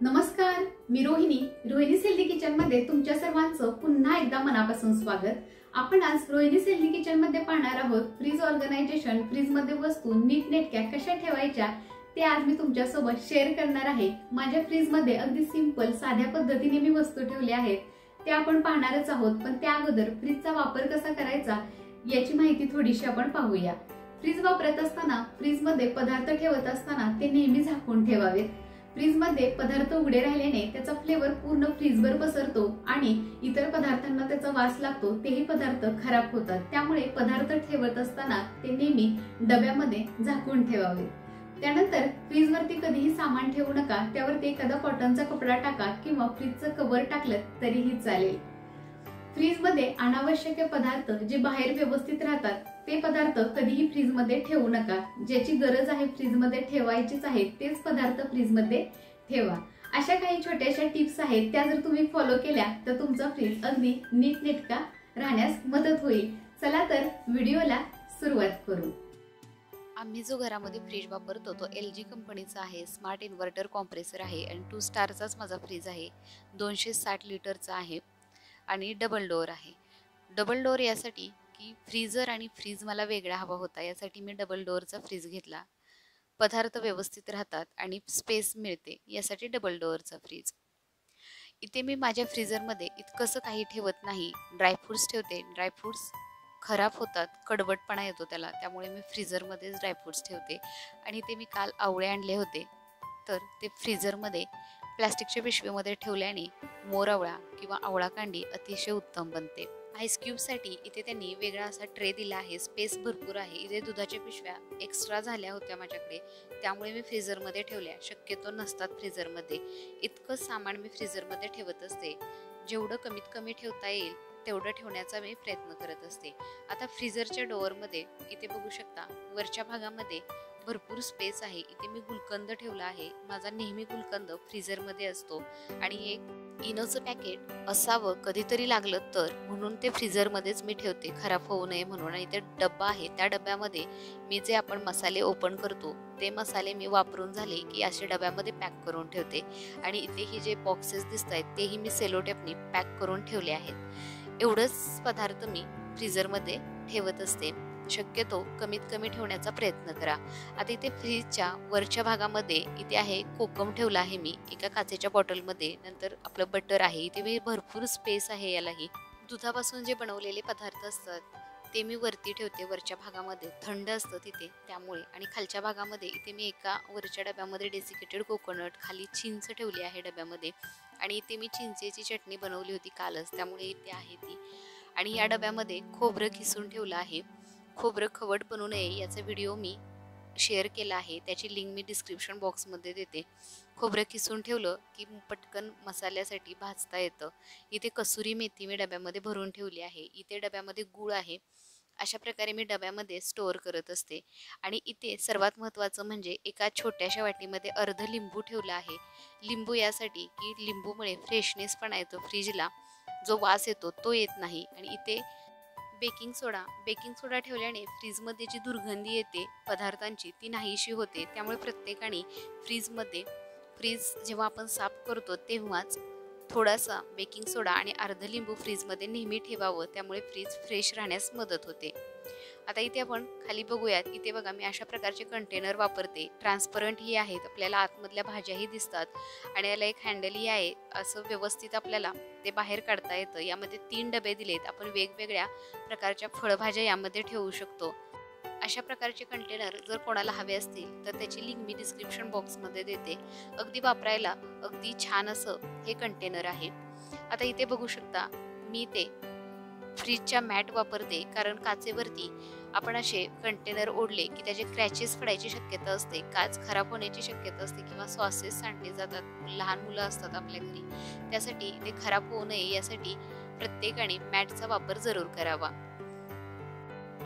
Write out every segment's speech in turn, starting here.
नमस्कार मी रोहिणी. रोहिणी सेल्ली किचनमध्ये तुमच्या सर्वांचं पुन्हा एकदा मनापासून स्वागत. आपण आज रोहिणी सेल्ली किचनमध्ये पाहणार आहोत फ्रीज ऑर्गनायझेशन फ्रीजमध्ये वस्तू नीट नेटक्या कशा ठेवायच्या ते आज मी तुमच्यासोबत शेअर करणार आहे. माझ्या फ्रीजमध्ये अगदी सिंपल साध्या पद्धतीने मी वस्तू ठेवल्या आहेत. ते आपण पाहणारच आहोत पण त्या अगोदर फ्रीजचा वापर कसा करायचा याची माहिती थोडीशी आपण पाहूया. फ्रीज वापरत असताना फ्रीजमध्ये पदार्थ ठेवत असताना ते नेहमी झाकून ठेवावेत. फ्रीजमध्ये पदार्थ उघडे राहिल्याने त्याचा फ्लेवर पूर्ण फ्रीजवर पसरतो आणि इतर पदार्थांना त्याचा वास लागतो तेही पदार्थ खराब होतात. त्यामुळे पदार्थ ठेवत असताना ते नेहमी डब्यामध्ये झाकून ठेवावे. त्यानंतर फ्रीजवरती कधीही सामान ठेवू नका त्यावरती एखादा कॉटनचा कपडा टाका किंवा फ्रीजचं कव्हर टाकलं तरीही चालेल. फ्रीजमध्ये अनावश्यक पदार्थ जे बाहेर व्यवस्थित राहतात ते पदार्थ कधीही फ्रीजमध्ये ठेवू नका. ज्याची गरज आहे फ्रीजमध्ये ठेवायचीच आहे तेच पदार्थ फ्रीजमध्ये ठेवा. अशा काही छोट्याशा टिप्स आहेत त्या जर तुम्ही फॉलो केल्या तर तुमचा फ्रीज अगदी नीटनेटका राहण्यास मदत होईल. चला तर व्हिडिओला सुरुवात करू. आम्ही जो घरामध्ये फ्रीज वापरतो तो एल जी कंपनीचा आहे स्मार्ट इन्व्हर्टर कॉम्प्रेसर आहे आणि टू स्टारचाच माझा फ्रीज आहे. दोनशे साठ लिटरचा आहे आणि डबल डोअर आहे. डबल डोअर यासाठी की फ्रीजर आणि फ्रीज मला वेगळा हवा होता. यासाठी मी डबल डोअरचा फ्रीज घेतला. पदार्थ व्यवस्थित राहतात आणि स्पेस मिळते. यासाठी डबल डोअरचा फ्रीज इथे मी माझ्या फ्रीजरमध्ये इतकंसं काही ठेवत नाही. ड्रायफ्रूट्स ठेवते. ड्रायफ्रूट्स खराब होतात. कडवटपणा येतो त्याला. त्यामुळे मी फ्रीजरमध्येच ड्रायफ्रूट्स ठेवते. आणि ते मी काल आवळे आणले होते. तर ते फ्रीजरमध्ये प्लॅस्टिकच्या पिशवीमध्ये ठेवल्याने मोर आवळा किंवा आवळा कांडी अतिशय उत्तम बनते. आईस क्यूबसाठी इथे त्यांनी वेगळा असा ट्रे दिला आहे. स्पेस भरपूर आहे. इथे दुधाच्या पिशव्या एक्स्ट्रा झाल्या होत्या माझ्याकडे. त्यामुळे मी फ्रीझरमध्ये ठेवल्या. शक्यतो नसतात फ्रीझरमध्ये इतकं सामान मी फ्रीझरमध्ये ठेवत असते. जेवढं कमीत कमी ठेवता येईल तेवढं ठेवण्याचा मी प्रयत्न करत असते. आता फ्रीझरच्या डोअरमध्ये इथे बघू शकता वरच्या भागामध्ये भरपूर स्पेस आहे. इथे मी गुलकंद ठेवला आहे. माझा नेहमी गुलकंद फ्रीझरमध्ये असतो. आणि एक इनोचं पॅकेट असावं कधीतरी लागलं तर म्हणून ते फ्रीझरमध्येच मी ठेवते. खराब होऊ नये म्हणून. आणि ते डब्बा आहे. त्या डब्यामध्ये मी जे आपण मसाले ओपन करतो ते मसाले मी वापरून झाले की असे डब्यामध्ये पॅक करून ठेवते. आणि इथे ही जे बॉक्सेस दिसत आहेत तेही मी सेलोटेपनी पॅक करून ठेवले आहेत. एवढंच पदार्थ मी फ्रीझरमध्ये ठेवत असते. शक्यतो कमीत कमी ठेवण्याचा प्रयत्न करा. आता इथे फ्रीजच्या वरच्या भागामध्ये इथे आहे कोकम ठेवला आहे मी. एका काचेच्या बॉटलमध्ये. नंतर आपलं बटर आहे. इथे मी भरपूर स्पेस आहे यालाही. दुधापासून जे बनवलेले पदार्थ असतात ते मी वरती ठेवते वरच्या भागामध्ये. थंड असतं तिथे त्यामुळे. आणि खालच्या भागामध्ये इथे मी एका वरच्या डब्यामध्ये डेसिकेटेड कोकोनट खाली चिंच ठेवली आहे डब्यामध्ये. आणि इथे मी चिंचेची चटणी बनवली होती कालच. त्यामुळे इथे आहे ती. आणि या डब्यामध्ये खोबरं खिसून ठेवलं आहे. खोबरं खवट बनू नये याचा व्हिडिओ मी शेअर केला आहे. त्याची लिंक मी डिस्क्रिप्शन बॉक्समध्ये देते. खोबरं किसून ठेवलं की पटकन मसाल्यासाठी भाजता येतं. इथे कसुरी मेथी मी डब्यामध्ये भरून ठेवली आहे. इथे डब्यामध्ये गूळ आहे. अशा प्रकारे मी डब्यामध्ये स्टोअर करत असते. आणि इथे सर्वात महत्त्वाचं म्हणजे एका छोट्याशा वाटीमध्ये अर्ध लिंबू ठेवला आहे. लिंबू यासाठी की लिंबूमुळे फ्रेशनेसपणा येतो फ्रीजला जो वास येतो तो येत नाही. आणि इथे बेकिंग सोडा. बेकिंग सोडा ठेवल्याने फ्रीजमध्ये जी दुर्गंधी येते पदार्थांची ती नाहीशी होते. त्यामुळे प्रत्येकाने फ्रीजमध्ये फ्रीज जेव्हा आपण साफ करतो तेव्हाच थोडासा बेकिंग सोडा आणि अर्ध लिंबू फ्रीजमध्ये नेहमी ठेवावं. त्यामुळे फ्रीज फ्रेश राहण्यास मदत होते. आता इथे आपण खाली बघूयात इथे बघा मी अशा प्रकारचे कंटेनर वापरते. ट्रान्सपरंटही आहेत आपल्याला आतमधल्या भाज्याही दिसतात आणि याला एक हँडलही आहे. असं व्यवस्थित आपल्याला ते बाहेर काढता येतं. यामध्ये तीन डबे दिलेत. आपण वेगवेगळ्या प्रकारच्या फळभाज्या यामध्ये ठेवू शकतो. अशा प्रकारचे कंटेनर जर कोणाला हवे असतील तर त्याची लिंक मी डिस्क्रिप्शन बॉक्समध्ये देते. अगदी वापरायला अगदी छान असं हे कंटेनर आहे. आता इथे बघू शकता मी ते फ्रीजच्या मॅट वापरते. कारण काचेवरती आपण असे कंटेनर ओढले की त्याचे क्रॅचेस पडायची शक्यता असते काच खराब होण्याची शक्यता असते किंवा सॉसेस सांडले जातात. लहान मुलं असतात आपल्या घरी. त्यासाठी ते खराब होऊ नये यासाठी प्रत्येकाने मॅटचा वापर जरूर करावा.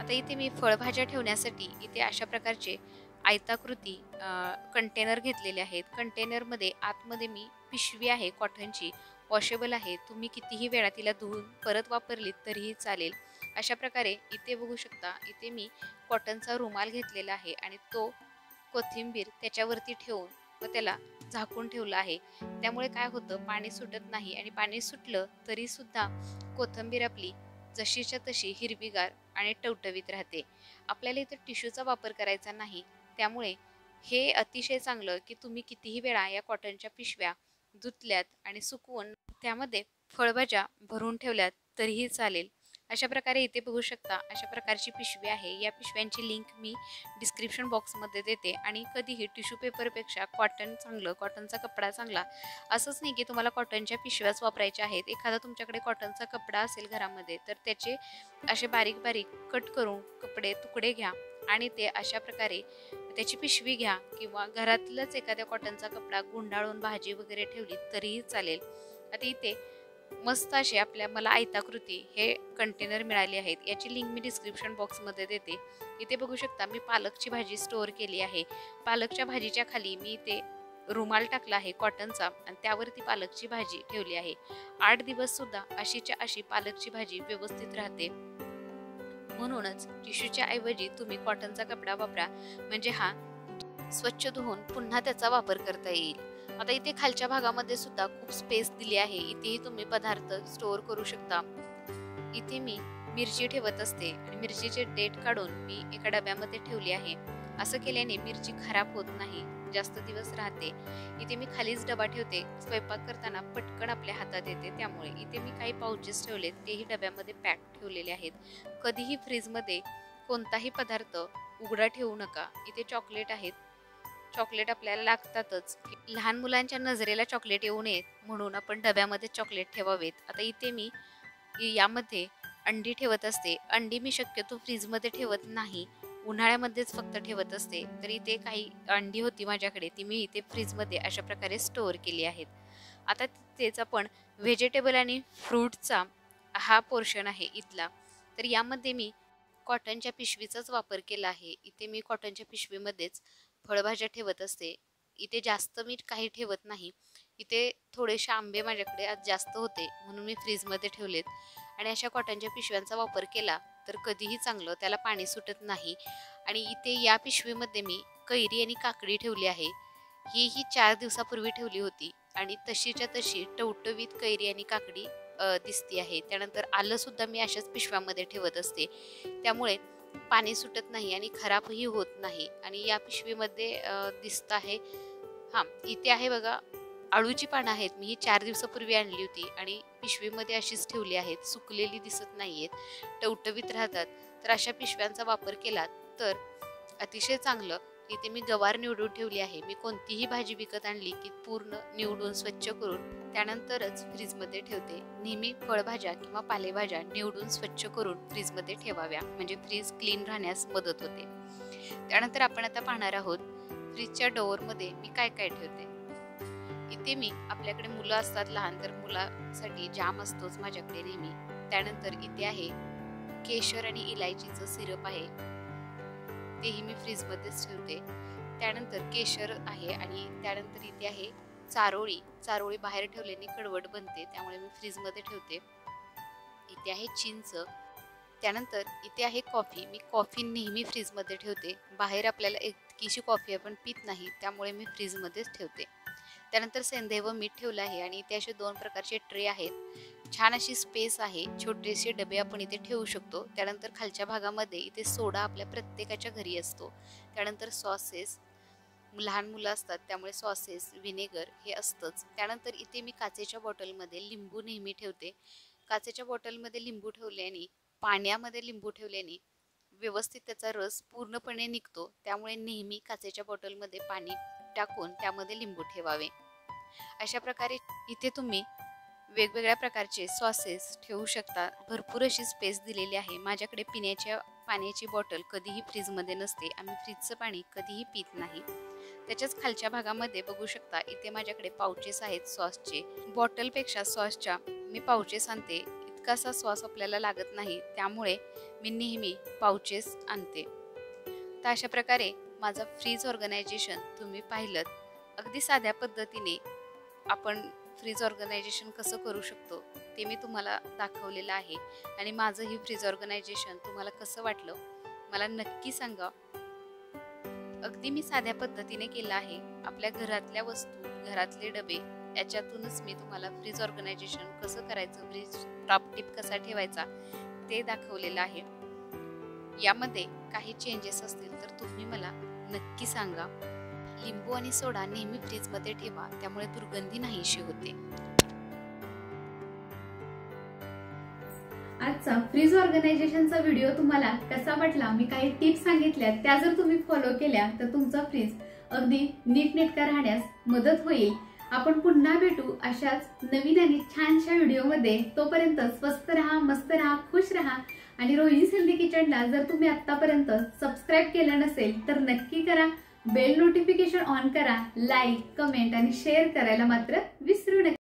आता इथे मी फळभाज्या ठेवण्यासाठी इथे अशा प्रकारचे आयताकृती कंटेनर घेतलेले आहेत. कंटेनरमध्ये आतमध्ये मी पिशवी आहे कॉटनची वॉशेबल आहे. तुम्ही कितीही वेळा तिला धुवून परत वापरलीत तरीही चालेल. अशा प्रकारे इथे बघू शकता इथे मी कॉटनचा रुमाल घेतलेला आहे आणि तो कोथिंबीर त्याच्यावरती ठेवून व त्याला झाकून ठेवलं आहे. त्यामुळे काय होतं पाणी सुटत नाही आणि पाणी सुटलं तरीसुद्धा कोथिंबीर आपली जशीच्या तशी हिरवीगार आणि टवटवीत राहते. आपल्याला इथं टिश्यूचा वापर करायचा नाही. त्यामुळे हे अतिशय चांगलं की तुम्ही कितीही वेळा या कॉटनच्या पिशव्या धुतल्यात आणि सुकवून त्यामध्ये फळभाज्या भरून ठेवल्यात तरीही चालेल. अशा प्रकारे इथे बघू शकता अशा प्रकारची पिशवी आहे. या पिशव्यांची लिंक मी डिस्क्रिप्शन बॉक्समध्ये देते. आणि कधीही टिश्यू पेपरपेक्षा कॉटन चांगलं कॉटनचा कपडा चांगला असंच नाही की तुम्हाला कॉटनच्या पिशव्याच वापरायच्या आहेत. एखादा तुमच्याकडे कॉटनचा कपडा असेल घरामध्ये तर त्याचे असे बारीक बारीक कट करून कपडे तुकडे घ्या आणि ते अशा प्रकारे त्याची पिशवी घ्या किंवा घरातलंच एखाद्या कॉटनचा कपडा गुंडाळून भाजी वगैरे ठेवली तरीही चालेल. आता इथे मस्त असे आपल्या मला आयताकृती हे कंटेनर मिळाले आहेत. याची लिंक मी डिस्क्रिप्शन बॉक्समध्ये देते. इथे बघू शकता मी पालकची भाजी स्टोअर केली आहे. पालकच्या भाजीच्या खाली मी इथे रुमाल टाकला आहे कॉटनचा आणि त्यावरती पालकची भाजी ठेवली आहे. आठ दिवस सुद्धा अशीच्या अशी पालकची भाजी व्यवस्थित राहते. म्हणूनच टिश्यूच्या ऐवजी तुम्ही कॉटनचा कपडा वापरा. म्हणजे हा स्वच्छ धुवून पुन्हा त्याचा वापर करता येईल. आता इथे खालच्या भागामध्ये सुद्धा खूप स्पेस दिली आहे. इथेही तुम्ही पदार्थ स्टोअर करू शकता. इथे मी मिरची ठेवत असते आणि मिरचीचे डेट काढून मी एका डब्यामध्ये ठेवली आहे. असं केल्याने मिरची खराब होत नाही जास्त दिवस राहते. इथे मी खालीच डबा ठेवते. स्वयंपाक करताना पटकन आपल्या हातात येते. त्यामुळे इथे मी काही पाउचेस ठेवले तेही डब्यामध्ये पॅक ठेवलेले आहेत. कधीही फ्रीजमध्ये कोणताही पदार्थ उघडा ठेवू नका. इथे चॉकलेट आहेत. चॉकलेट आपल्याला लागतातच. लहान मुलांच्या नजरेला चॉकलेट येऊ नयेत म्हणून आपण डब्यामध्ये चॉकलेट ठेवावेत. आता इथे मी यामध्ये अंडी ठेवत असते. अंडी मी शक्यतो फ्रीजमध्ये ठेवत नाही. उन्हाळ्यामध्येच फक्त ठेवत असते. तर इथे काही अंडी होती माझ्याकडे ती मी इथे फ्रीजमध्ये अशा प्रकारे स्टोअर केली आहेत. आता तेच आपण व्हेजिटेबल आणि फ्रूटचा हा पोर्शन आहे इथला. तर यामध्ये मी कॉटनच्या पिशवीचाच वापर केला आहे. इथे मी कॉटनच्या पिशवीमध्येच फळभाज्या ठेवत असते. इथे जास्त मी काही ठेवत नाही. इथे थोडेसे आंबे माझ्याकडे आज जास्त होते म्हणून मी फ्रीजमध्ये ठेवलेत. आणि अशा कॉटनच्या पिशव्यांचा वापर केला तर कधीही चांगलं त्याला पाणी सुटत नाही. आणि इथे या पिशवीमध्ये मी कैरी आणि काकडी ठेवली आहे. ही ही चार दिवसापूर्वी ठेवली होती. आणि तशीच्या तशी टवटवीत कैरी आणि काकडी दिसती आहे. त्यानंतर आलंसुद्धा मी अशाच पिशव्यामध्ये ठेवत असते. त्यामुळे पाणी सुटत नाही आणि खराबही होत नाही. आणि या पिशवीमध्ये दिसत आहे हां इथे आहे बघा आळूची पानं आहेत. मी ही चार दिवसापूर्वी आणली होती आणि पिशवीमध्ये अशीच ठेवली आहेत. सुकलेली दिसत नाही आहेत टवटवीत राहतात. तर अशा पिशव्यांचा वापर केला तर अतिशय चांगलं इथे मी गवार निवडून ठेवली आहे. मी कोणतीही भाजी विकत आणली की पूर्ण निवडून स्वच्छ करून त्यानंतरच फ्रीजमध्ये ठेवते. नेहमी फळभाज्या किंवा पालेभाज्या निवडून स्वच्छ करून फ्रीजमध्ये ठेवाव्या. म्हणजे फ्रीज क्लीन राहण्यास मदत होते. त्यानंतर आपण आता पाहणार आहोत फ्रीजच्या डोअरमध्ये मी काय काय ठेवते. इथे मी आपल्याकडे मुलं असतात लहान तर मुलासाठी जाम असतोच माझ्याकडे नेहमी. त्यानंतर इथे आहे केशर आणि इलायचीचं सिरप आहे. तेही मी फ्रीजमध्येच ठेवते. त्यानंतर केशर आहे आणि त्यानंतर इथे आहे चारोळी. चारोळी बाहेर ठेवल्याने कडवट बनते त्यामुळे मी फ्रीजमध्ये ठेवते. इथे आहे चिंच. त्यानंतर इथे आहे कॉफी. मी कॉफी नेहमी फ्रीजमध्ये ठेवते. बाहेर आपल्याला इतकीशी कॉफी आपण पित नाही त्यामुळे मी फ्रीजमध्येच ठेवते. त्यानंतर सेंदेव व मीठ ठेवलं आहे आणि इथे असे दोन प्रकारचे ट्रे आहेत. छान अशी स्पेस आहे. छोटेसे डबे आपण इथे ठेवू शकतो. त्यानंतर खालच्या भागामध्ये इथे सोडा आपल्या प्रत्येकाच्या घरी असतो. त्यानंतर सॉसेस लहान मुलं असतात त्यामुळे सॉसेस व्हिनेगर हे असतंच. त्यानंतर इथे मी काचेच्या बॉटलमध्ये लिंबू नेहमी ठेवते. काचेच्या बॉटलमध्ये लिंबू ठेवल्याने पाण्यामध्ये लिंबू ठेवल्याने व्यवस्थित त्याचा रस पूर्णपणे निघतो. त्यामुळे नेहमी काचेच्या बॉटलमध्ये पाणी टाकून त्यामध्ये लिंबू ठेवावे. अशा प्रकारे इथे तुम्ही वेगवेगळ्या प्रकारचे सॉसेस ठेवू शकता. भरपूर अशी स्पेस दिलेली आहे. माझ्याकडे पिण्याच्या पाण्याची बॉटल कधीही फ्रीजमध्ये नसते. आम्ही फ्रीजचं पाणी कधीही पित नाही. त्याच्याच खालच्या भागामध्ये बघू शकता इथे माझ्याकडे पाउचेस आहेत सॉसचे बॉटलपेक्षा सॉसच्या मी पाउचेस आणते. इतकासा सॉस आपल्याला लागत नाही. त्यामुळे मी नेहमी पाउचेस आणते. तर अशा प्रकारे माझं फ्रीज ऑर्गनायझेशन तुम्ही पाहिलं अगदी साध्या पद्धतीने आपण फ्रीज ऑर्गनायझेशन कसं करू शकतो ते मी तुम्हाला दाखवलेलं आहे आणि माझं ही फ्रीज ऑर्गनायझेशन तुम्हाला कसं वाटलं मला नक्की सांगा. अगदी मी साध्या पद्धतीने केलं आहे आपल्या घरातल्या वस्तू घरातले डबे याच्यातूनच मी तुम्हाला फ्रीज ऑर्गनायझेशन कसं करायचं फ्रीज टॉप टिप कसा ठेवायचा ते दाखवलेलं आहे. यामध्ये काही चेंजेस असतील तर तुम्ही मला नक्की सांगा. लिंबू आणि सोडा नेहमी फ्रीजमध्ये ठेवा त्यामुळे दुर्गंधी नाहीशी होते. आजचा फ्रीज ऑर्गनायझेशनचा व्हिडिओ तुम्हाला कसा वाटला? मी काही टिप्स सांगितल्या त्या जर तुम्ही फॉलो केल्या तर तुमचा फ्रीज अगदी नीटनेटका राहण्यास मदत होईल. आपण पुन्हा भेटू अशाच नवीन आणि छानशा व्हिडिओमध्ये. तोपर्यंत स्वस्त राहा मस्त राहा खुश राहा. आणि रोहिणी सिंधी किचनला जर तुम्ही आतापर्यंत सबस्क्राईब केलं नसेल तर नक्की करा. बेल नोटिफिकेशन ऑन करा. लाईक कमेंट आणि शेअर करायला मात्र विसरू नका.